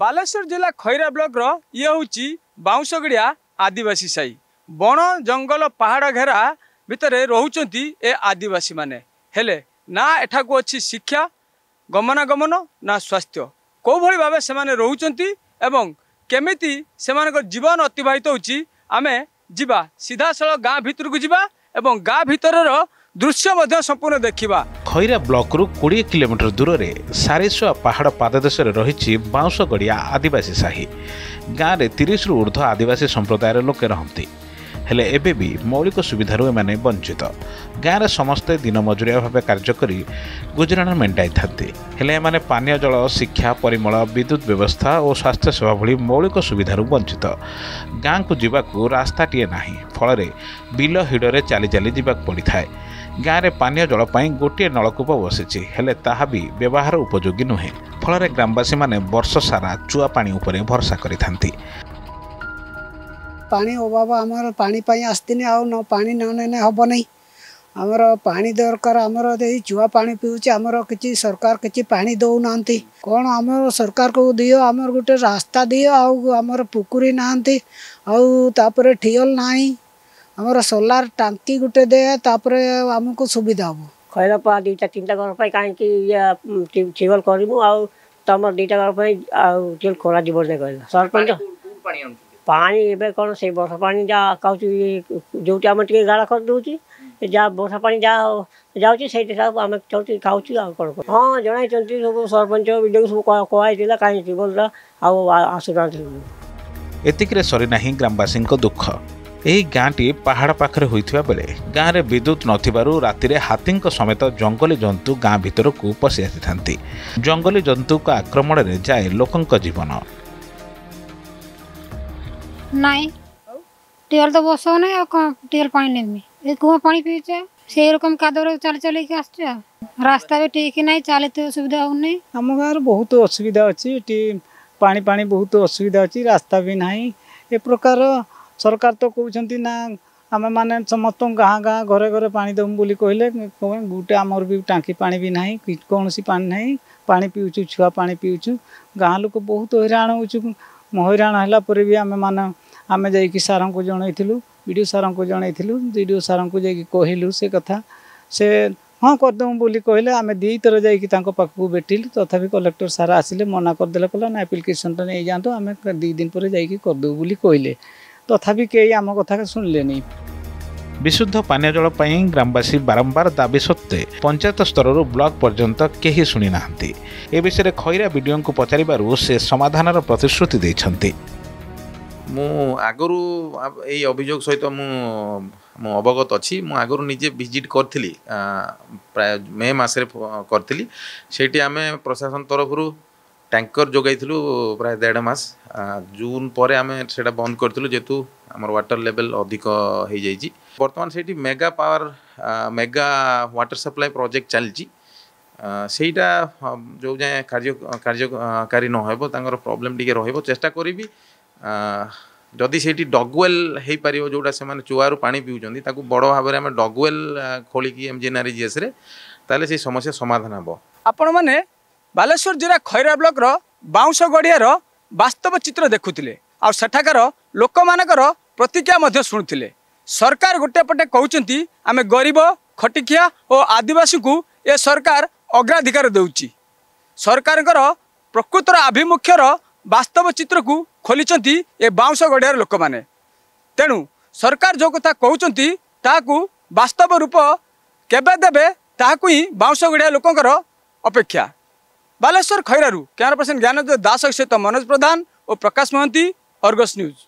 ବାଲେଶ୍ୱର ଜିଲ୍ଲା ଖଇରା ବ୍ଲକର ଇଏ ହେଉଛି ବାଉଁଶଗଡ଼ିଆ ଆଦିବାସୀ ସାହି। ବଣ ଜଙ୍ଗଲ ପାହାଡ଼ ଘେରା ଭିତରେ ରହୁଛନ୍ତି ଏ ଆଦିବାସୀମାନେ। ହେଲେ ନା ଏଠାକୁ ଅଛି ଶିକ୍ଷା ଗମନାଗମନ ନା ସ୍ୱାସ୍ଥ୍ୟ? କେଉଁଭଳି ଭାବେ ସେମାନେ ରହୁଛନ୍ତି ଏବଂ କେମିତି ସେମାନଙ୍କର ଜୀବନ ଅତିବାହିତ ହେଉଛି? ଆମେ ଯିବା ସିଧାସଳଖ ଗାଁ ଭିତରକୁ ଯିବା ଏବଂ ଗାଁ ଭିତରର ଦୃଶ୍ୟ ମଧ୍ୟ ସମ୍ପୂର୍ଣ୍ଣ ଦେଖିବା। ଖଇରା ବ୍ଲକରୁ କୋଡ଼ିଏ କିଲୋମିଟର ଦୂରରେ ସାରିସୁଆ ପାହାଡ଼ ପାଦଦେଶରେ ରହିଛି ବାଉଁଶଗଡ଼ିଆ ଆଦିବାସୀ ସାହି। ଗାଁରେ ତିରିଶରୁ ଉର୍ଦ୍ଧ୍ୱ ଆଦିବାସୀ ସମ୍ପ୍ରଦାୟର ଲୋକେ ରହନ୍ତି। ହେଲେ ଏବେ ବି ମୌଳିକ ସୁବିଧାରୁ ଏମାନେ ବଞ୍ଚିତ। ଗାଁରେ ସମସ୍ତେ ଦିନ ମଜୁରିଆ ଭାବେ କାର୍ଯ୍ୟ କରି ଗୁଜୁରାଣ ମେଣ୍ଟାଇଥାନ୍ତି। ହେଲେ ଏମାନେ ପାନୀୟ ଜଳ ଶିକ୍ଷା ପରିମଳ ବିଦ୍ୟୁତ୍ ବ୍ୟବସ୍ଥା ଓ ସ୍ୱାସ୍ଥ୍ୟସେବା ଭଳି ମୌଳିକ ସୁବିଧାରୁ ବଞ୍ଚିତ। ଗାଁକୁ ଯିବାକୁ ରାସ୍ତାଟିଏ ନାହିଁ। ଫଳରେ ବିଲ ହିଡ଼ରେ ଚାଲି ଚାଲି ଯିବାକୁ ପଡ଼ିଥାଏ। ଗାଁରେ ପାନୀୟ ଜଳ ପାଇଁ ଗୋଟିଏ ନଳକୂପ ବସିଛି ହେଲେ ତାହା ବି ବ୍ୟବହାର ଉପଯୋଗୀ ନୁହେଁ। ଫଳରେ ଗ୍ରାମବାସୀମାନେ ବର୍ଷ ସାରା ଚୁଆ ପାଣି ଉପରେ ଭରସା କରିଥାନ୍ତି। ପାଣି ଅଭାବ ଆମର ପାଣି ପାଇଁ ଆସିଥିନି ଆଉ ନ ପାଣି ନ ନେଲେ ହେବ ନାହିଁ। ଆମର ପାଣି ଦରକାର ଆମର ଏଇ ଚୁଆ ପାଣି ପିଉଛି ଆମର କିଛି ସରକାର କିଛି ପାଣି ଦେଉନାହାନ୍ତି। କ'ଣ ଆମର ସରକାରକୁ ଦିଅ ଆମର ଗୋଟେ ରାସ୍ତା ଦିଅ ଆଉ ଆମର ପୁକୁରୀ ନାହାନ୍ତି ଆଉ ତାପରେ ଟିଅଲ୍ ନାହିଁ। ଆମର ସୋଲାର ଟାଙ୍କି ଗୋଟେ ଦେ ତାପରେ ଆମକୁ ସୁବିଧା ହେବ। ଖଇରପା ଦୁଇଟା ତିନିଟା ଘର ପାଇଁ କାହିଁକି ଇଏ ଟ୍ୟୁବଲ୍ କରିବୁ ଆଉ ତମର ଦୁଇଟା ଘର ପାଇଁ ଆଉ ଟ୍ୟୁବଲ୍ କରାଯିବନି କହିଲା। ସରପଞ୍ଚ? ପାଣି ଏବେ କ'ଣ ସେଇ ବର୍ଷା ପାଣି ଯାହା ଖାଉଛି ଯେଉଁଠି ଆମେ ଟିକେ ଗାଳ କରିଦେଉଛି ଯାହା ବର୍ଷା ପାଣି ଯାହା ଯାଉଛି ସେଇଠି ସବୁ ଆମେ ଚାହୁଁଛୁ ଖାଉଛୁ ଆଉ କ'ଣ କରିବୁ। ହଁ ଜଣାଇଛନ୍ତି ସବୁ ସରପଞ୍ଚ ବିଡ଼ିଓକୁ ସବୁ କୁହା- କୁହାହେଇଥିଲା କାହିଁ ଟ୍ୟୁବଲ୍ଟା ଆଉ ଆ- ଆସୁନାହାନ୍ତି। ଏତିକିରେ ସରିନାହିଁ ଗ୍ରାମବାସୀଙ୍କ ଦୁଃଖ। ଏହି ଗାଁଟି ପାହାଡ଼ ପାଖରେ ହୋଇଥିବା ବେଳେ ଗାଁରେ ବିଦ୍ୟୁତ୍ ନଥିବାରୁ ରାତିରେ ହାତୀଙ୍କ ସମେତ ଜଙ୍ଗଲୀ ଜନ୍ତୁ ଗାଁ ଭିତରକୁ ପଶି ଆସିଥାନ୍ତି ଜଙ୍ଗଲୀ ଜନ୍ତୁଙ୍କ ଆକ୍ରମଣରେ ଯାଏ ଲୋକଙ୍କ ଜୀବନ ନାଇଁ টিউবওয়েল তো বসাও নাই আর কম টিউবওয়েল পানি নেবি এই কুয়া পানি পিউছে সেই রকম কাদরে চালি চালিকি আসছে ଆଉ। ରାସ୍ତା ବି ଠିକ ନାହିଁ ଚାଲିତେ ସୁବିଧା ହଉନି ଆମ ଗାଁରେ ବହୁତ ଅସୁବିଧା ଅଛି ଏଠି ପାଣି ପାଣି ବହୁତ ଅସୁବିଧା ଅଛି ରାସ୍ତା ବି ନାହିଁ ଏ ପ୍ରକାର ସରକାର ତ କହୁଛନ୍ତି ନା ଆମେମାନେ ସମସ୍ତଙ୍କୁ ଗାଁ ଗାଁ ଘରେ ଘରେ ପାଣି ଦେବୁ ବୋଲି କହିଲେ କଣ ଗୋଟେ ଆମର ବି ଟାଙ୍କି ପାଣି ବି ନାହିଁ କି କୌଣସି ପାଣି ନାହିଁ ପାଣି ପିଉଛୁ ଛୁଆ ପାଣି ପିଉଛୁ ଗାଁ ଲୋକ ବହୁତ ହଇରାଣ ହେଉଛୁ ହଇରାଣ ହେଲା ପରେ ବି ଆମେମାନେ ଆମେ ଯାଇକି ସାର୍ଙ୍କୁ ଜଣାଇଥିଲୁ ବି ଡ଼ି ଓ ସାର୍ଙ୍କୁ ଜଣାଇଥିଲୁ ବି ଡ଼ି ଓ ସାର୍ଙ୍କୁ ଯାଇକି କହିଲୁ ସେ କଥା ସେ ହଁ କରିଦେବୁ ବୋଲି କହିଲେ ଆମେ ଦୁଇଥର ଯାଇକି ତାଙ୍କ ପାଖକୁ ଭେଟିଲୁ ତଥାପି କଲେକ୍ଟର ସାର୍ ଆସିଲେ ମନା କରିଦେଲେ କହିଲେ ନା ଆପ୍ଲିକେସନଟା ନେଇଯାଆନ୍ତୁ ଆମେ ଦୁଇ ଦିନ ପରେ ଯାଇକି କରିଦେବୁ ବୋଲି କହିଲେ। ତଥାପି କେହି ଆମ କଥା ଶୁଣିଲେନି ବିଶୁଦ୍ଧ ପାନୀୟ ଜଳ ପାଇଁ ଗ୍ରାମବାସୀ ବାରମ୍ବାର ଦାବି ସତ୍ତ୍ୱେ ପଞ୍ଚାୟତ ସ୍ତରରୁ ବ୍ଲକ ପର୍ଯ୍ୟନ୍ତ କେହି ଶୁଣି ନାହାନ୍ତି ଏ ବିଷୟରେ ଖଇରା ବିଡ଼ିଓଙ୍କୁ ପଚାରିବାରୁ ସେ ସମାଧାନର ପ୍ରତିଶ୍ରୁତି ଦେଇଛନ୍ତି ମୁଁ ଆଗରୁ ଆ- ଏଇ ଅଭିଯୋଗ ସହିତ ମୁଁ ମୁଁ ଅବଗତ ଅଛି ମୁଁ ଆଗରୁ ନିଜେ ଭିଜିଟ୍ କରିଥିଲି ଆ, ପ୍ରାୟ ମେ ମାସରେ ପ- କରିଥିଲି ସେଇଠି ଆମେ ପ୍ରଶାସନ ତରଫରୁ ଟ୍ୟାଙ୍କର ଯୋଗାଇଥିଲୁ ପ୍ରାୟ ଦେଢ଼ ମାସ ଆ, ଜୁନ୍ ପରେ ଆମେ ସେଇଟା ବନ୍ଦ କରିଥିଲୁ ଯେହେତୁ ଆମର ୱାଟର ଲେଭେଲ୍ ଅଧିକ ହେଇଯାଇଛି ବର୍ତ୍ତମାନ ସେଇଠି ମେଗା ପାୱାର ଆ, ମେଗା ୱାଟର ସପ୍ଲାଏ ପ୍ରୋଜେକ୍ଟ ଚାଲିଛି ଆ, ସେଇଟା ଅ, ଯୋଉ ଯାଏଁ କାର୍ଯ୍ୟ କାର୍ଯ୍ୟକାରୀ ନ ହେବ ତାଙ୍କର ପ୍ରୋବ୍ଲେମ୍ ଟିକେ ରହିବ ଚେଷ୍ଟା କରିବି ଆ, ଯଦି ସେଇଠି ଡଗୱେଲ୍ ହେଇପାରିବ ଯେଉଁଟା ସେମାନେ ଚୁଆରୁ ପାଣି ପିଉଛନ୍ତି ତାକୁ ବଡ଼ ଭାବରେ ଆମେ ଡଗୱେଲ୍ ଖୋଳିକି ଏମ୍ ଜି ଏନ୍ ଆର୍ ଜିଏସ୍ରେ ତାହେଲେ ସେଇ ସମସ୍ୟା ସମାଧାନ ହେବ ଆପଣମାନେ ବାଲେଶ୍ୱର ଜିଲ୍ଲା ଖଇରା ବ୍ଲକର ବାଉଁଶ ଗଡ଼ିଆର ବାସ୍ତବ ଚିତ୍ର ଦେଖୁଥିଲେ। ଆଉ ସେଠାକାର ଲୋକମାନଙ୍କର ପ୍ରତିକ୍ରିୟା ମଧ୍ୟ ଶୁଣୁଥିଲେ। ସରକାର ଗୋଟେ ପଟେ କହୁଛନ୍ତି ଆମେ ଗରିବ ଖଟିଖିଆ ଓ ଆଦିବାସୀଙ୍କୁ ଏ ସରକାର ଅଗ୍ରାଧିକାର ଦେଉଛି। ସରକାରଙ୍କର ପ୍ରକୃତର ଆଭିମୁଖ୍ୟର ବାସ୍ତବ ଚିତ୍ରକୁ ଖୋଲିଛନ୍ତି ଏ ବାଉଁଶ ଗଡ଼ିଆର ଲୋକମାନେ। ତେଣୁ ସରକାର ଯେଉଁ କଥା କହୁଛନ୍ତି ତାହାକୁ ବାସ୍ତବ ରୂପ କେବେ ଦେବେ ତାହାକୁ ହିଁ ବାଉଁଶ ଗଡ଼ିଆ ଲୋକଙ୍କର ଅପେକ୍ଷା। बालेश्वर खैरारू क्यामरा पर्सन ज्ञानोदय दासक सहित मनोज प्रधान ओ प्रकाश महन्ती अर्गस न्युज।